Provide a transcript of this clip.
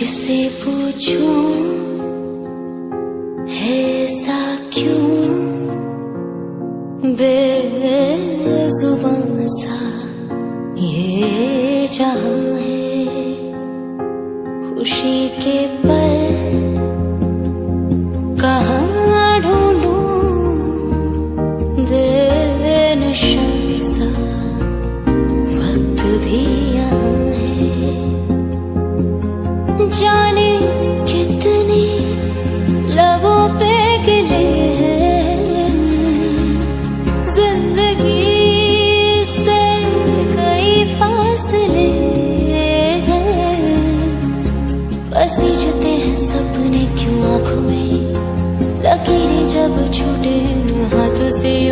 किससे पूछूँ ऐसा क्यों? बेजुबान सा ये जहाँ है खुशी के पल बस जुते हैं सपने क्यों आँखों में? लकीरें जब छूटे हाथों से